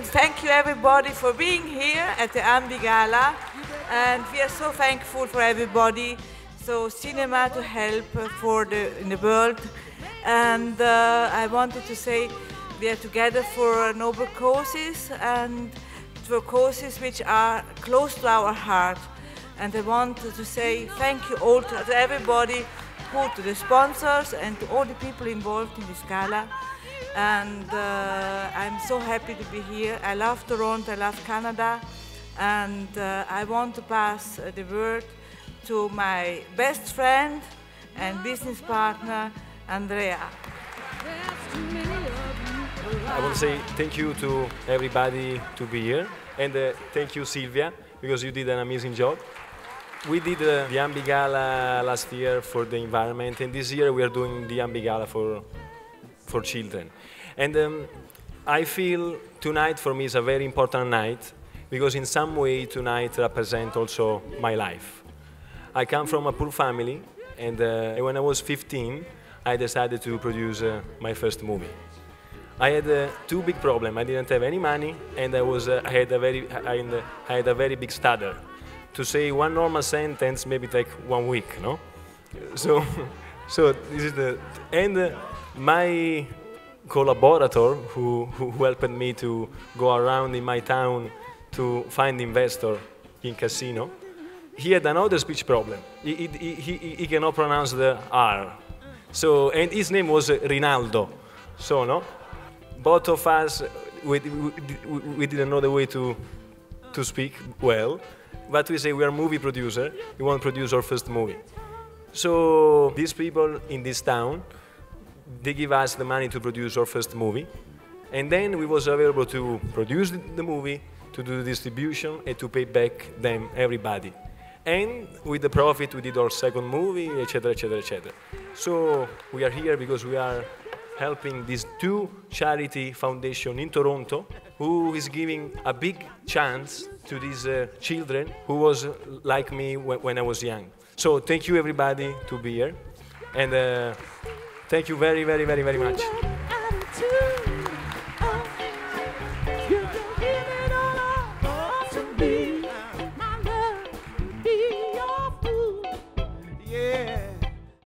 and thank you everybody for being here at the Ambi Gala. And we are so thankful for everybody. So cinema to help for the in the world. And uh, I wanted to say we are together for noble causes and for causes which are close to our heart. And I want to say thank you all to, to everybody, who to the sponsors and to all the people involved in this gala. And uh, I'm so happy to be here. I love Toronto, I love Canada. And uh, I want to pass uh, the word to my best friend and business partner, Andrea. I want to say thank you to everybody to be here and uh, thank you Silvia because you did an amazing job. We did uh, the Ambi Gala last year for the environment and this year we are doing the Ambi Gala for, for children. And um, I feel tonight for me is a very important night because in some way tonight represents also my life. I come from a poor family and uh, when I was 15 I decided to produce uh, my first movie. I had uh, two big problems. I didn't have any money, and I was uh, I had a very I, I, had a very big stutter. To say one normal sentence maybe take one week, no? So, so this is the and my collaborator who, who helped me to go around in my town to find investor in Cassino. He had another speech problem. He, he, he, he cannot pronounce the R. So, and his name was Rinaldo. So, no? both of us, we, we, we didn't know the way to, to speak well, but we say we are movie producer, we want to produce our first movie. So these people in this town, they give us the money to produce our first movie, and then we was available to produce the movie, to do the distribution, and to pay back them, everybody. And with the profit, we did our second movie, etc., etc., etc. So we are here because we are helping these two charity foundation in Toronto who is giving a big chance to these uh, children who was like me when I was young. So thank you everybody to be here and uh, thank you very very very very much.